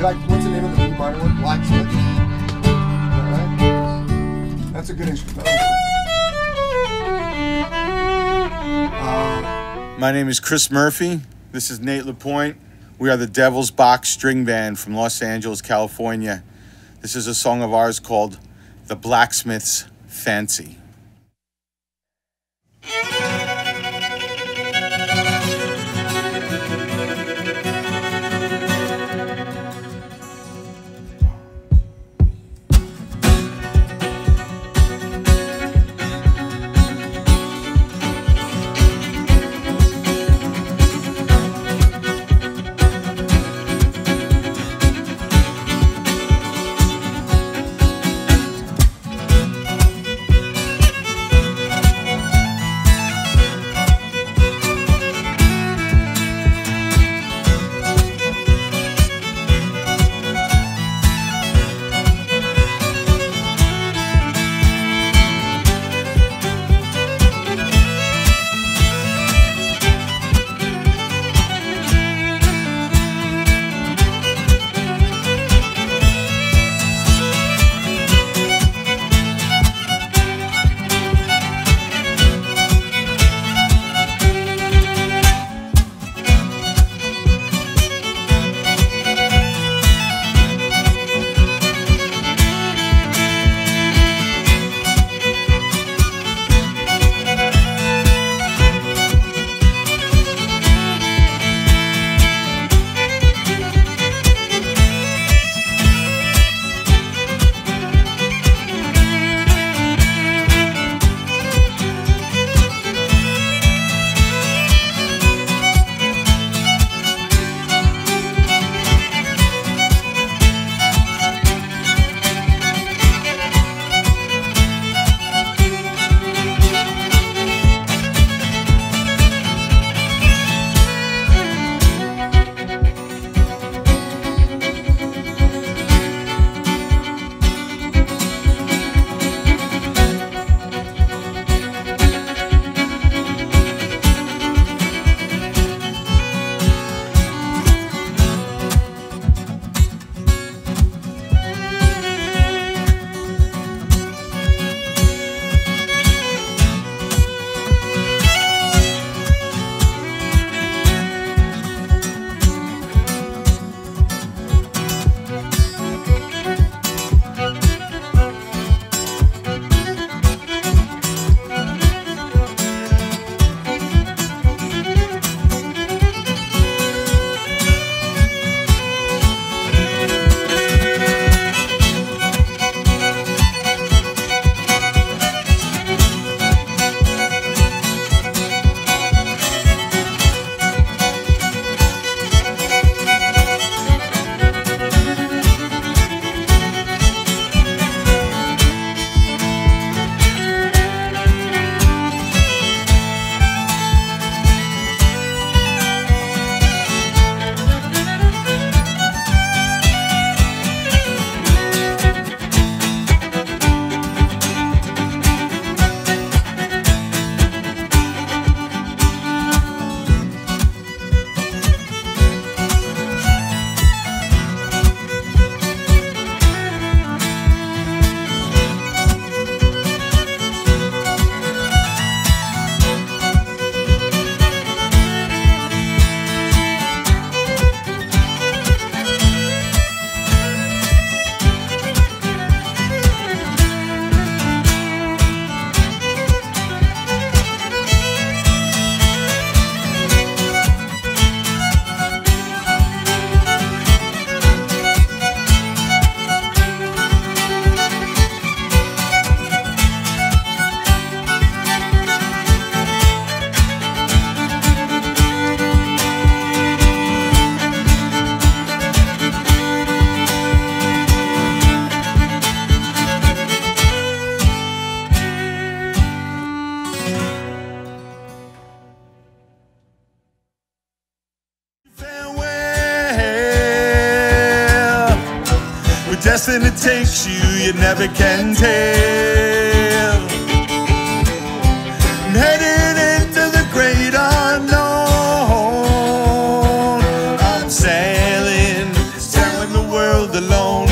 you like what's the name of the B minor one? Blacksmith. All right. That's a good instrument. Uh, My name is Chris Murphy. This is Nate Lapointe. We are the Devil's Box String Band from Los Angeles, California. This is a song of ours called The Blacksmith's Fancy. destiny takes you, you never can tell. I'm headed into the great unknown. I'm sailing, sailing the world alone.